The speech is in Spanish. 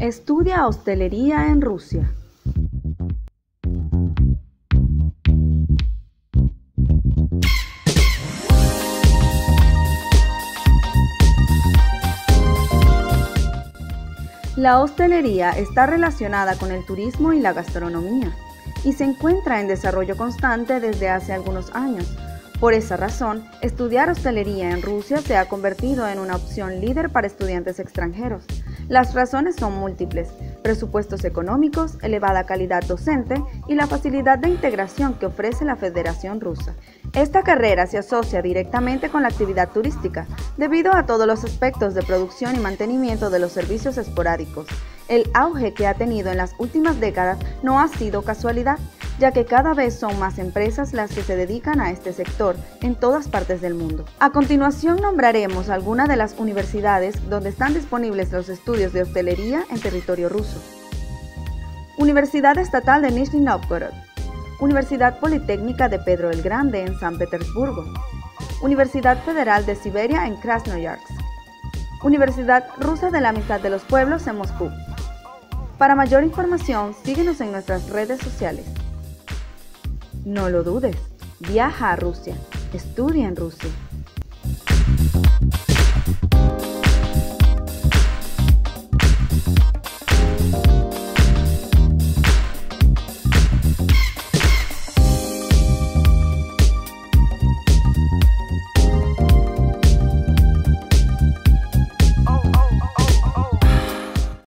Estudia hostelería en Rusia. La hostelería está relacionada con el turismo y la gastronomía y se encuentra en desarrollo constante desde hace algunos años. Por esa razón, estudiar hostelería en Rusia se ha convertido en una opción líder para estudiantes extranjeros. Las razones son múltiples, presupuestos económicos, elevada calidad docente y la facilidad de integración que ofrece la Federación Rusa. Esta carrera se asocia directamente con la actividad turística, debido a todos los aspectos de producción y mantenimiento de los servicios esporádicos. El auge que ha tenido en las últimas décadas no ha sido casualidad, ya que cada vez son más empresas las que se dedican a este sector en todas partes del mundo. A continuación nombraremos algunas de las universidades donde están disponibles los estudios de hostelería en territorio ruso. Universidad Estatal de Nizhny Novgorod, Universidad Politécnica de Pedro el Grande en San Petersburgo, Universidad Federal de Siberia en Krasnoyarsk, Universidad Rusa de la Amistad de los Pueblos en Moscú. Para mayor información, síguenos en nuestras redes sociales. No lo dudes, viaja a Rusia, estudia en Rusia.